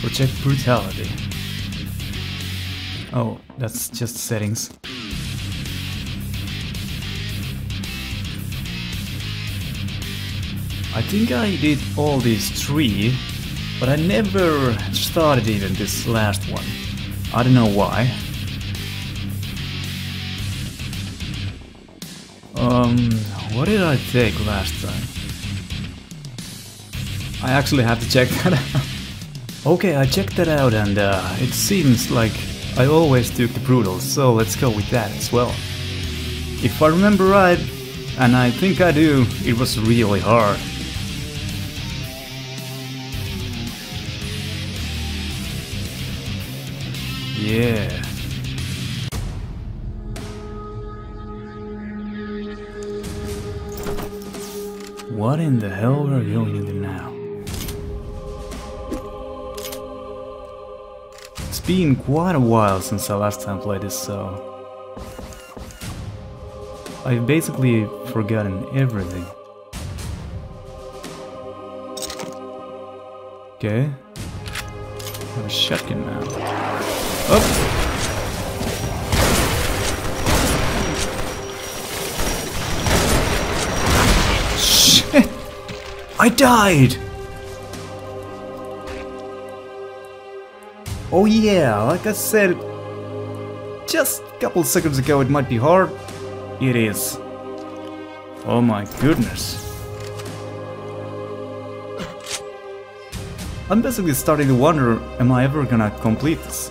Project Brutality. Oh, that's just settings. I think I did all these three, but I never started even this last one. I don't know why. Um, what did I take last time? I actually have to check that out. Okay, I checked that out and uh, it seems like I always took the brutal, so let's go with that as well. If I remember right, and I think I do, it was really hard. Yeah. What in the hell are you doing to do been quite a while since I last time played this, so... I've basically forgotten everything. Okay. I have a shotgun now. Oh! Shit! I died! Oh yeah, like I said just a couple seconds ago it might be hard. It is. Oh my goodness. I'm basically starting to wonder, am I ever gonna complete this?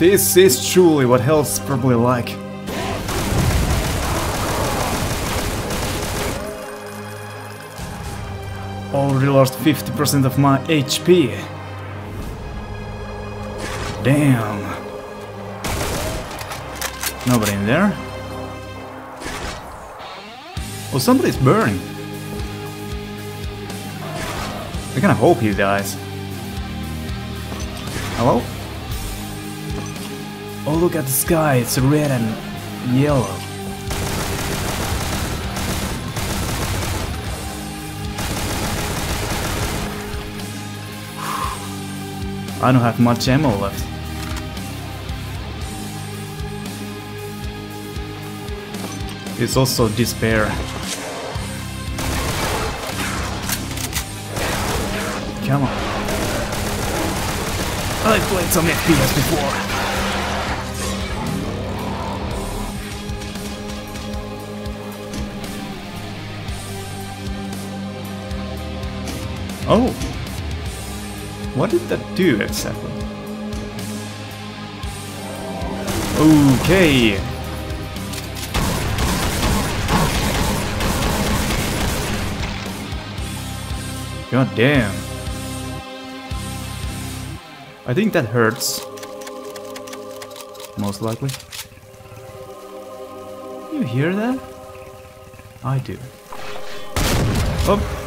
This is truly what hell's probably like. Already lost 50% of my HP. Damn. Nobody in there? Oh, somebody's burning. I kinda hope he dies. Hello? Oh, look at the sky, it's red and yellow. I don't have much ammo left. It's also despair. Come on. I've played some FPS before. Oh! What did that do exactly? Okay. God damn. I think that hurts. Most likely. You hear that? I do. Oh.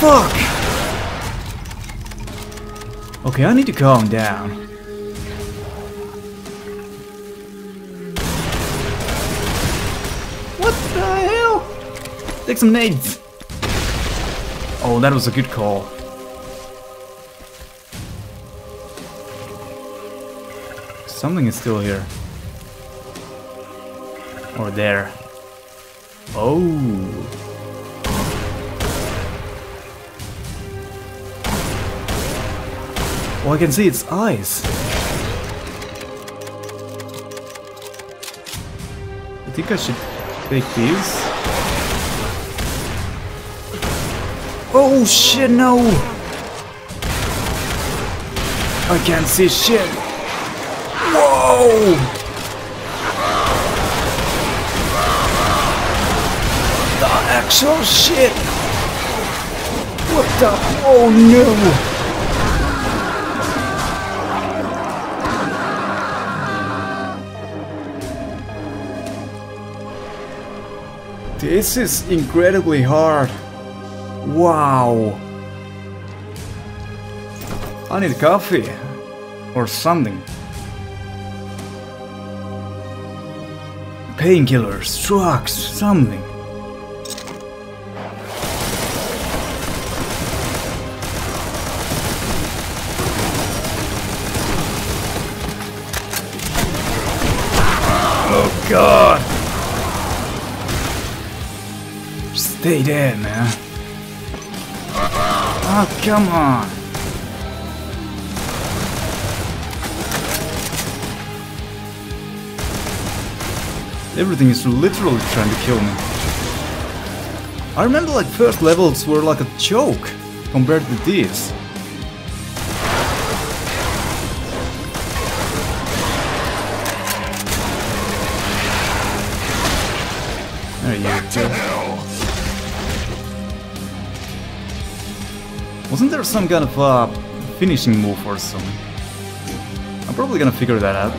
Fuck? Okay, I need to calm down. What the hell? Take some nades. Oh, that was a good call. Something is still here. Or there. Oh. Oh, I can see its eyes. I think I should take these. Oh shit, no! I can't see shit. Whoa! The actual shit! What the? Oh no! This is incredibly hard. Wow. I need coffee. Or something. Painkillers, drugs, something. Stay dead, man. Oh, come on. Everything is literally trying to kill me. I remember like first levels were like a joke compared to this. There you go. Wasn't there some kind of uh, finishing move or something? I'm probably gonna figure that out.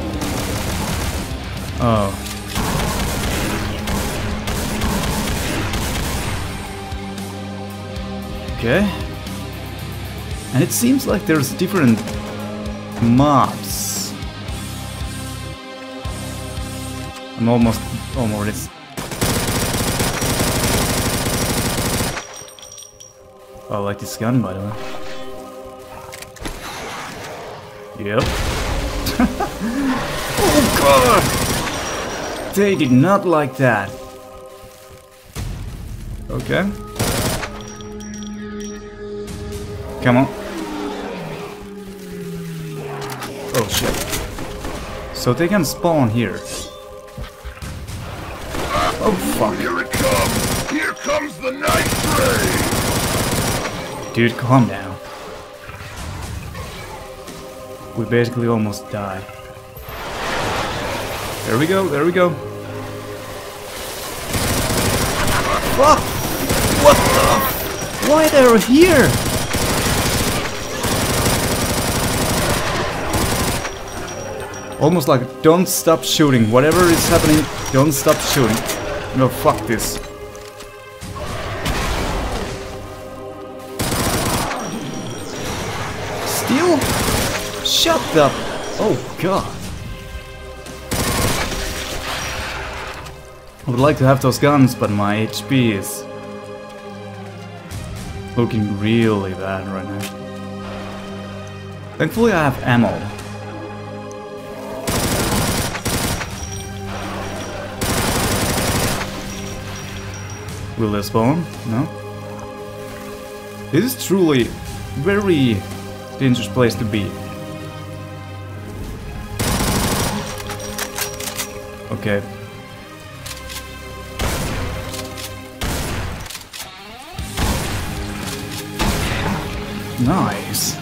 Oh. Okay. And it seems like there's different mobs. I'm almost almost Oh, I like this gun by the way. Yep. oh god! They did not like that. Okay. Come on. Oh shit. So they can spawn here. Oh fuck. Dude, calm down. We basically almost died. There we go, there we go. Fuck! What the? Why they're here? Almost like, don't stop shooting. Whatever is happening, don't stop shooting. No, fuck this. Up! Oh god. I would like to have those guns, but my HP is looking really bad right now. Thankfully I have ammo. Will they spawn? No? This is truly very dangerous place to be. Okay. Nice.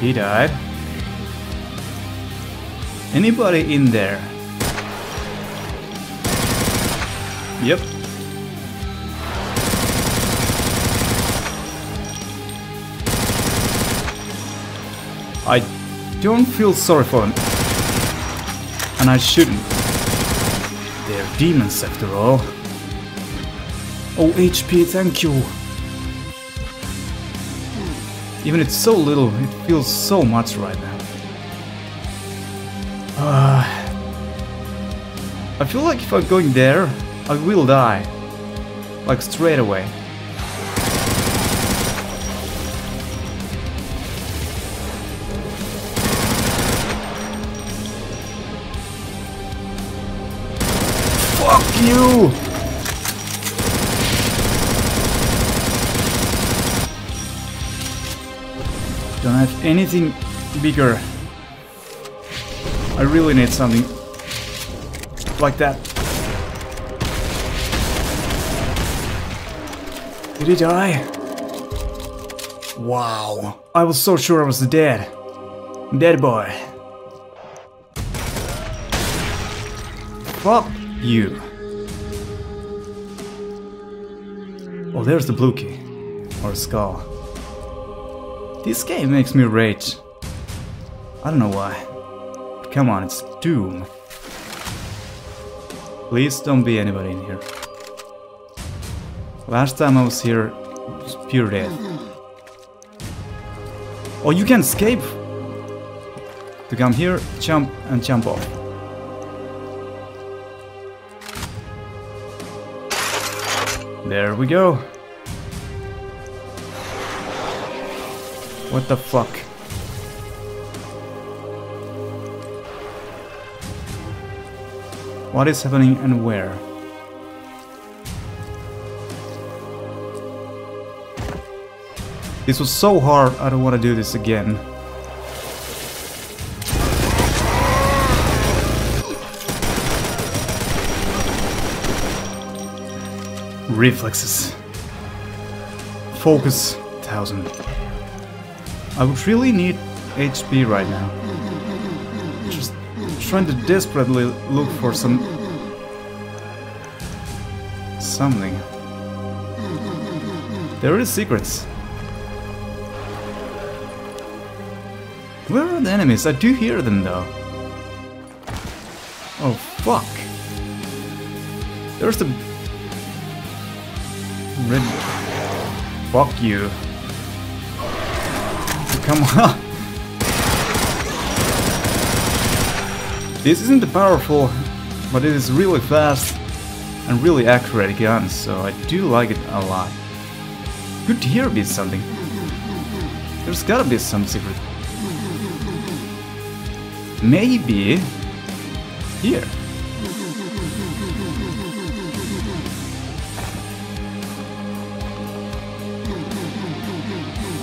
He died. Anybody in there? Yep. I don't feel sorry for them. And I shouldn't. They're demons after all. Oh, HP, thank you. Even it's so little, it feels so much right now. Uh, I feel like if I'm going there, I will die. Like straight away. You! Don't have anything bigger. I really need something like that. Did he die? Wow. I was so sure I was dead. Dead boy. Fuck you. Oh, there's the blue key. Or skull. This game makes me rage. I don't know why. But come on, it's Doom. Please don't be anybody in here. Last time I was here, it was pure death. Oh, you can escape! To come here, jump, and jump off. There we go. What the fuck? What is happening and where? This was so hard, I don't want to do this again. Reflexes. Focus 1000. I would really need HP right now. Just trying to desperately look for some... something. There is secrets. Where are the enemies? I do hear them though. Oh fuck. There's the Fuck you. Come on. This isn't powerful, but it is really fast and really accurate gun, so I do like it a lot. To hear be something. There's gotta be some secret. Maybe here.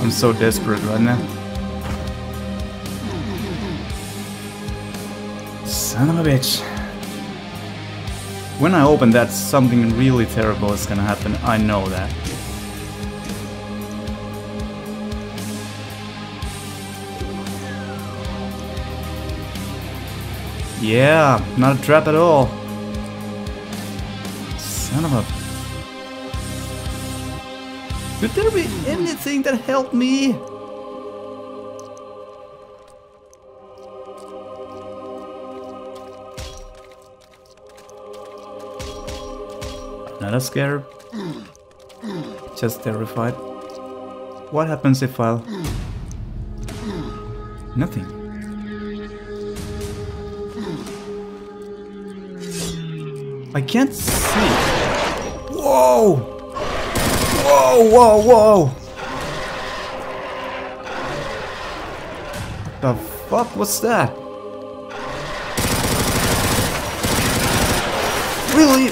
I'm so desperate right now. Son of a bitch. When I open that, something really terrible is gonna happen. I know that. Yeah, not a trap at all. Son of a... Could there be anything that helped me? Not a scared. Just terrified. What happens if I'll... Nothing. I can't see. Whoa! Whoa, whoa, whoa! The fuck was that? Really?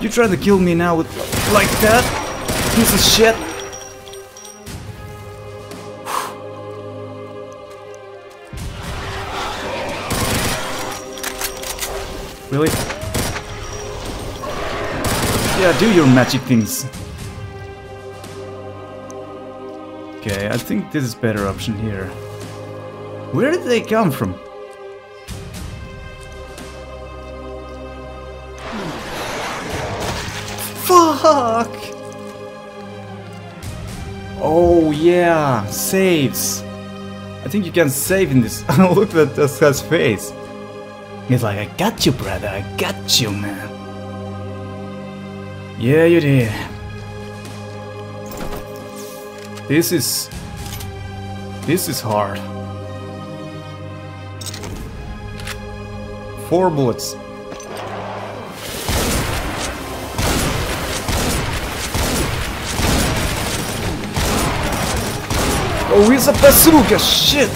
You trying to kill me now with like that? Piece of shit! Really? Yeah, do your magic things. Okay, I think this is better option here. Where did they come from? Fuck! Oh yeah, saves. I think you can save in this. Look at this guy's face. He's like, I got you, brother. I got you, man. Yeah, you did. This is... This is hard. Four bullets. Oh, he's a bazooka! Shit!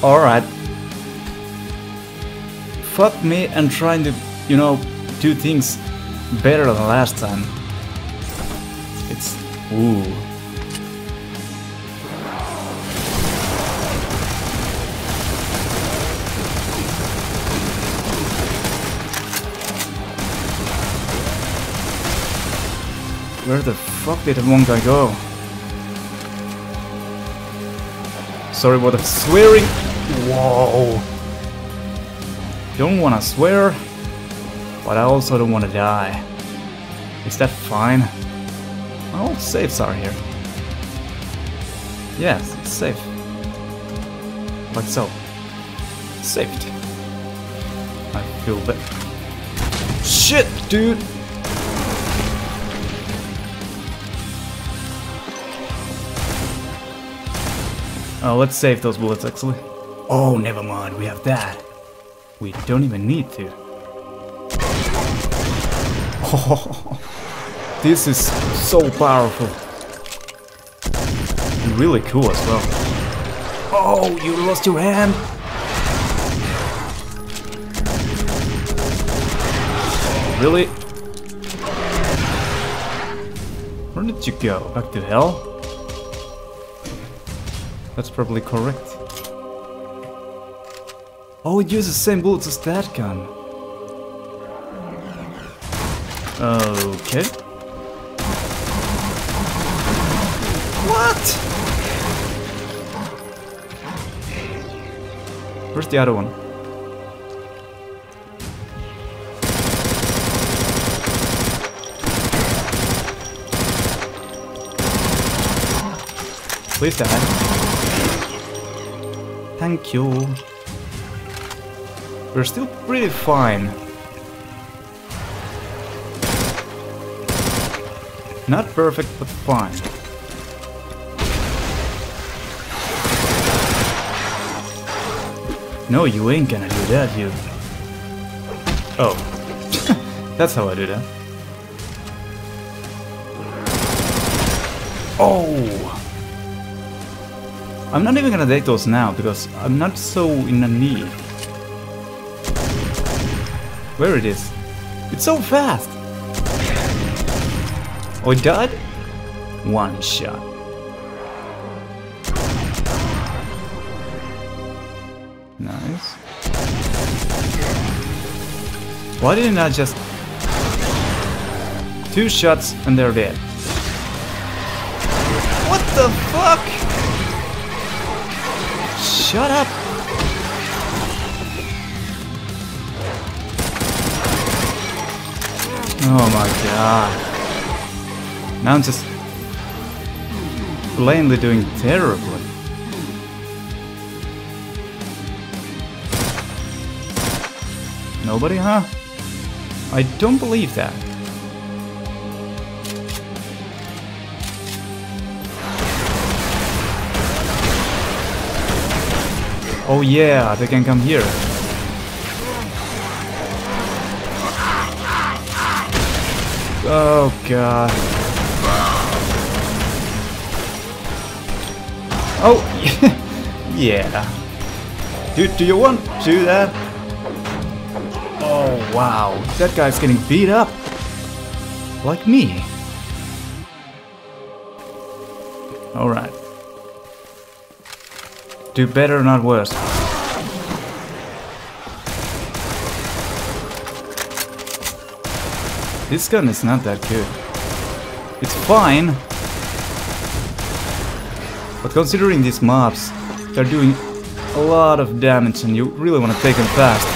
Alright. Fuck me and trying to, you know, do things better than last time. It's... ooh. Where the fuck did one guy go? Sorry about the swearing. Whoa. Don't wanna swear, but I also don't wanna die. Is that fine? All safes are here. Yes, it's safe. Like so. Saved. I feel better. Shit, dude! Oh, let's save those bullets actually. Oh, never mind, we have that. We don't even need to. Oh, this is so powerful. And really cool as well. Oh, you lost your hand? Really? Where did you go? Back to hell? That's probably correct. Oh, it uses the same bullets as that gun. Okay. What? Where's the other one? Please die. Thank you. We're still pretty fine. Not perfect, but fine. No, you ain't gonna do that, you. Oh. That's how I do that. Oh! I'm not even gonna take those now, because I'm not so in a need. Where it is? It's so fast! Oh, died? One shot. Nice. Why didn't I just... Two shots and they're dead. What the fuck? Shut up! Oh my god. Now I'm just plainly doing terribly. Nobody, huh? I don't believe that. Oh yeah, they can come here. Oh god. Oh, yeah. Do you want to that? Oh wow, that guy's getting beat up. Like me. Alright. Do better, not worse. This gun is not that good. It's fine. But considering these mobs, they're doing a lot of damage and you really want to take them fast.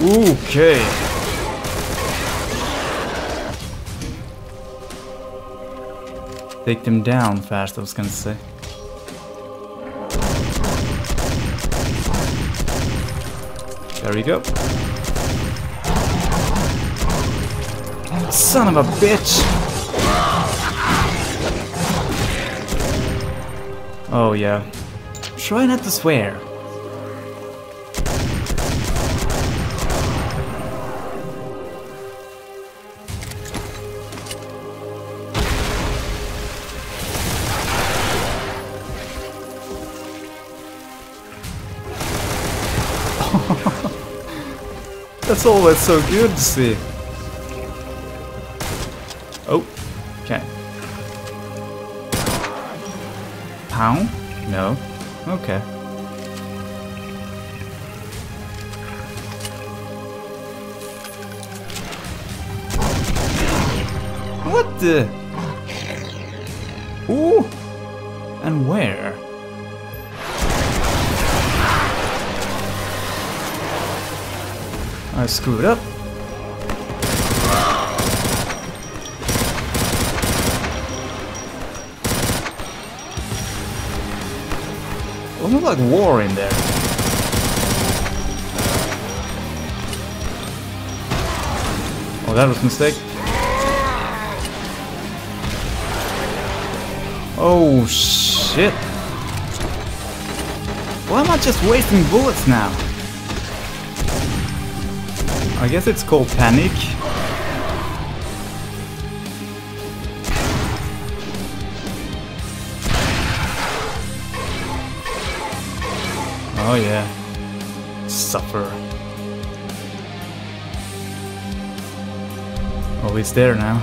Okay. Take them down fast, I was gonna say. There we go. Son of a bitch! Oh yeah. Try not to swear. That's always so good to see. Pound? No. Okay. What the? Ooh! And where? I screwed up. Like war in there. Oh, that was a mistake. Oh, shit. Why am I just wasting bullets now? I guess it's called panic. Oh yeah. Suffer. Oh, he's there now.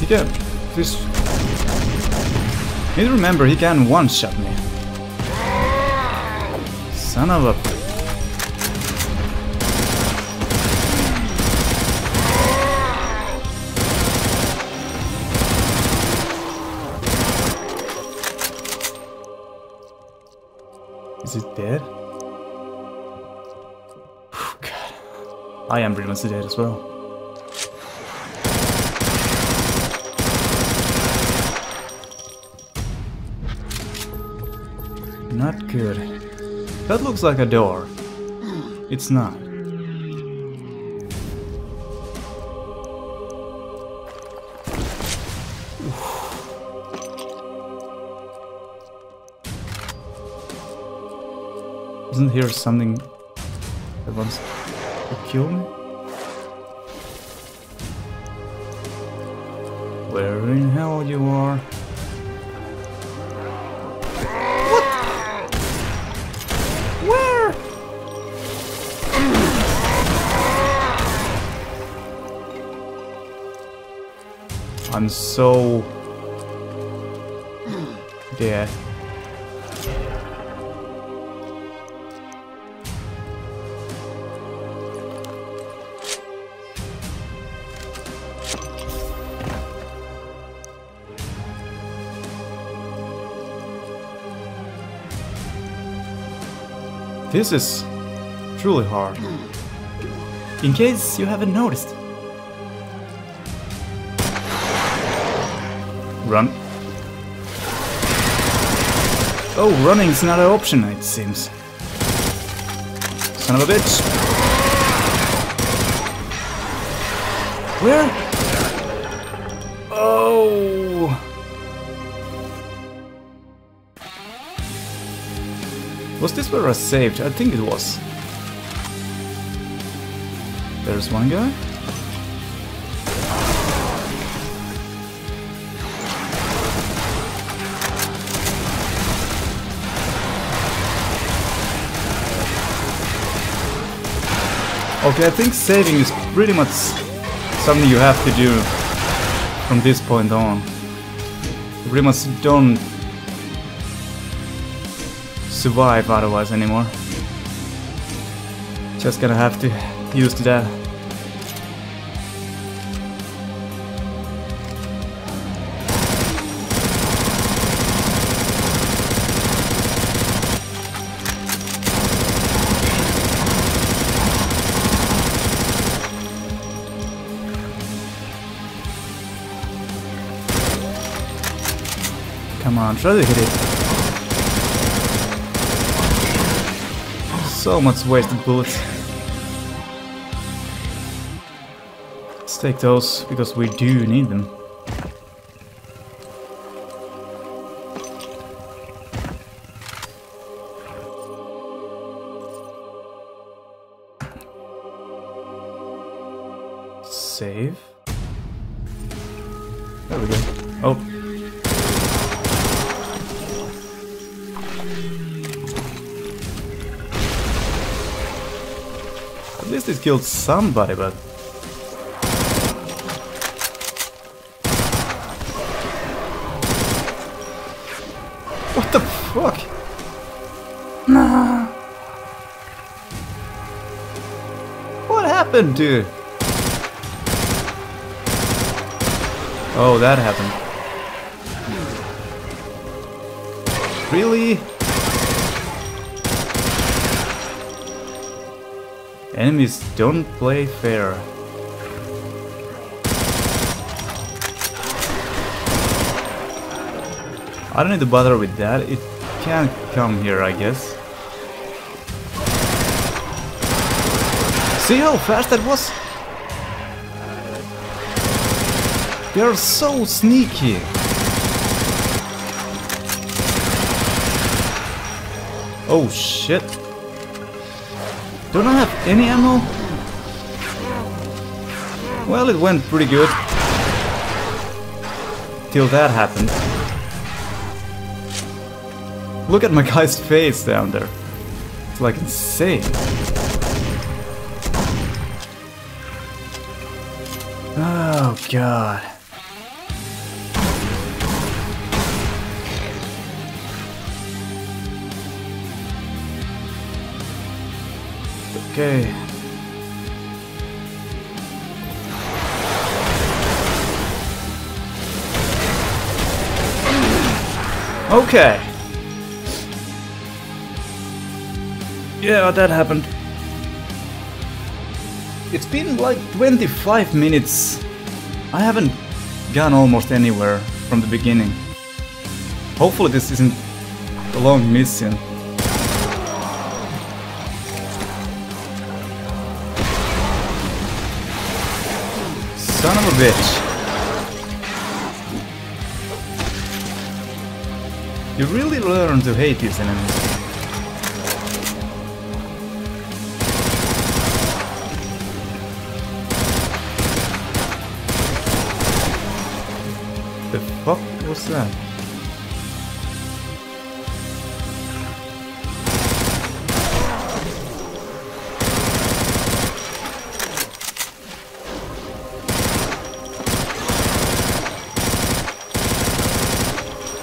He can... This... Need to remember, he can one-shot me. Son of a... Dead? God. I am pretty much dead as well. Not good. That looks like a door. It's not. Here something that wants to kill me? Where in hell you are? What? Where? I'm so dead. This is truly hard. In case you haven't noticed. Run. Oh, running's not an option, it seems. Son of a bitch. Where? Was this where I saved? I think it was. There's one guy. Okay, I think saving is pretty much something you have to do from this point on. You pretty much don't survive otherwise anymore. Just gonna have to use that. Come on, try to hit it. So much wasted bullets. Let's take those because we do need them. Save. There we go. Oh. Least it killed somebody, but... What the fuck? Nah. What happened, dude? Oh, that happened. Really? Enemies don't play fair. I don't need to bother with that. It can't come here, I guess. See how fast that was? They're so sneaky. Oh shit. Don't I have any ammo? Well, it went pretty good. Till that happened. Look at my guy's face down there. It's like insane. Oh god. Okay. Okay. Yeah, that happened. It's been like 25 minutes. I haven't gone almost anywhere from the beginning. Hopefully this isn't a long mission. Son of a bitch. You really learn to hate these enemies. The fuck was that?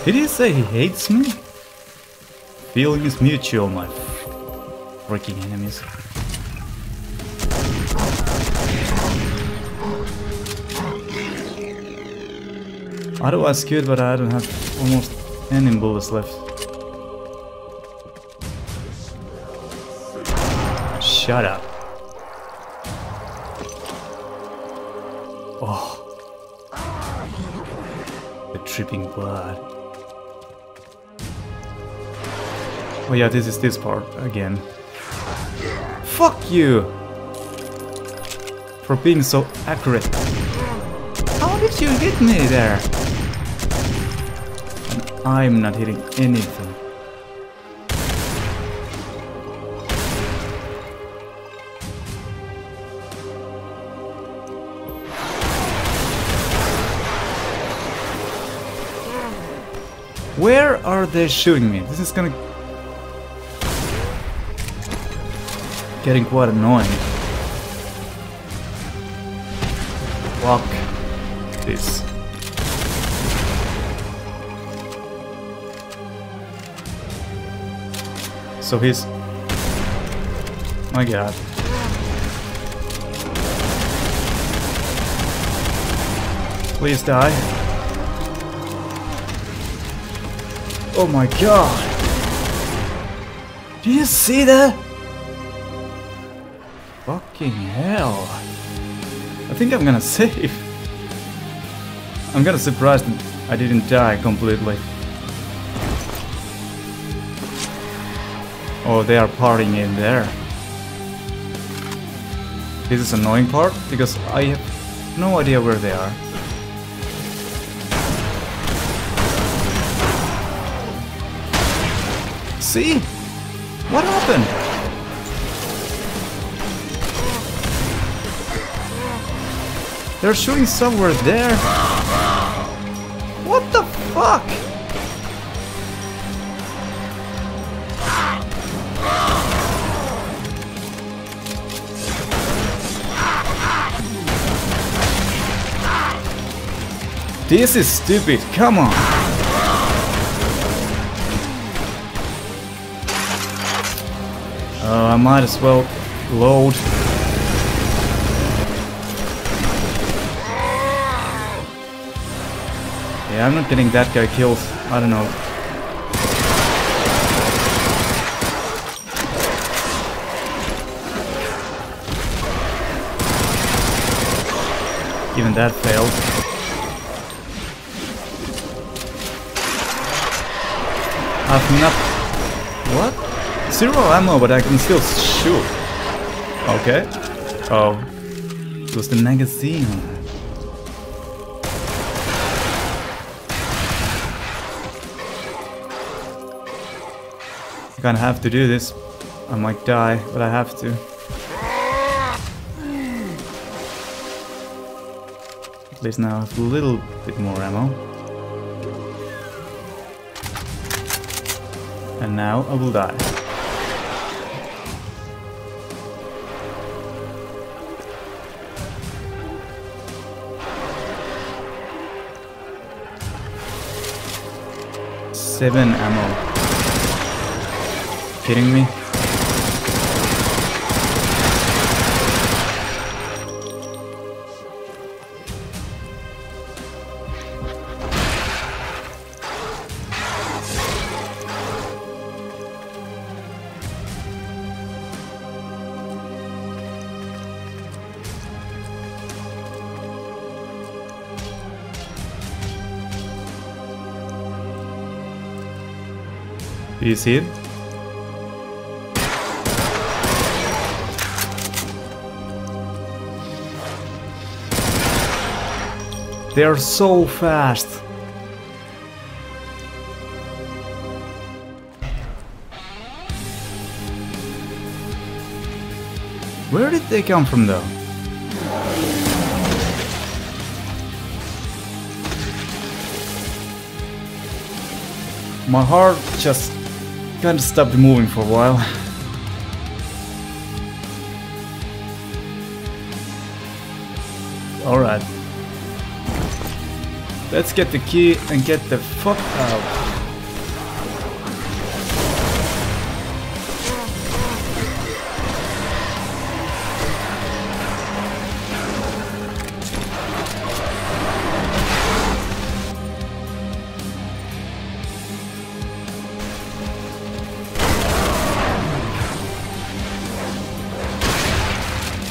Did he say he hates me? Feeling is mutual, my freaking enemies. Otherwise good, but I don't have almost any bullets left. Shut up. Oh. The dripping blood. Oh yeah, this is this part again. Fuck you! For being so accurate. How did you hit me there? I'm not hitting anything. Where are they shooting me? This is gonna... Getting quite annoying. Fuck this. So he's... My god. Please die. Oh my god! Do you see that? Fucking hell. I think I'm gonna save. I'm kinda surprised that I didn't die completely. Oh, they are partying in there. This is annoying part because I have no idea where they are. See? What happened? They're shooting somewhere there. What the fuck? This is stupid, come on! Uh, I might as well load. Yeah, I'm not getting that guy killed. I don't know. Even that failed. I've not... What? Zero ammo, but I can still shoot. Okay. Oh. It was the magazine. I kinda have to do this. I might die, but I have to. At least now I have a little bit more ammo. And now I will die. Seven ammo. Kidding me? Do you see it? They're so fast. Where did they come from though? My heart just kind of stopped moving for a while. Alright. Let's get the key and get the fuck out.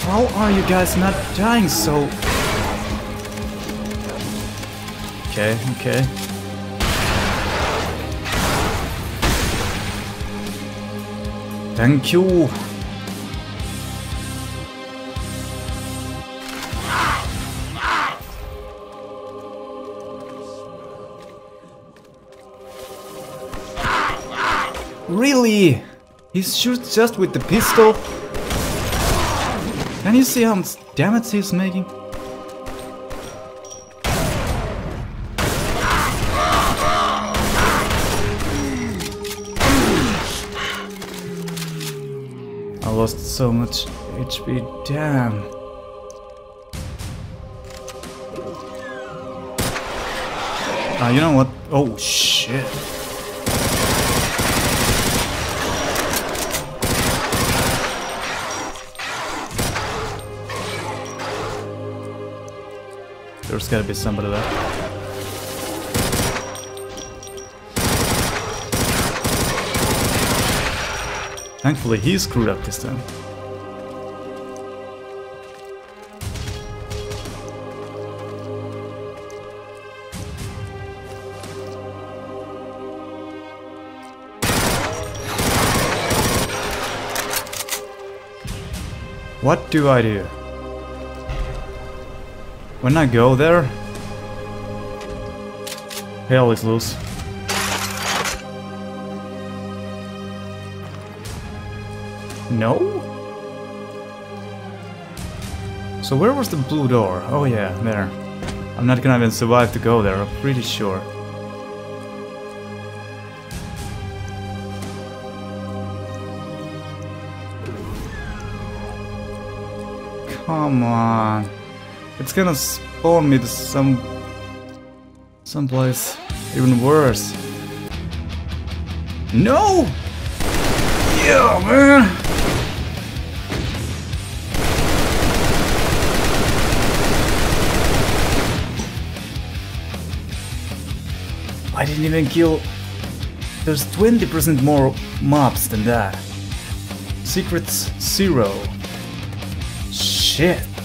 How are you guys not dying so... Okay, okay. Thank you. Really? He shoots just with the pistol? Can you see how much damage he's making? So much HP, damn. Ah, you know what? Oh shit. There's gotta be somebody left. Thankfully he screwed up this time. What do I do? When I go there, hell is loose. No? So where was the blue door? Oh yeah, there. I'm not gonna even survive to go there, I'm pretty sure. Come on. It's gonna spawn me to some... someplace even worse. No! Yeah, man! I didn't even kill... There's 20% more mobs than that. Secrets zero. Shit.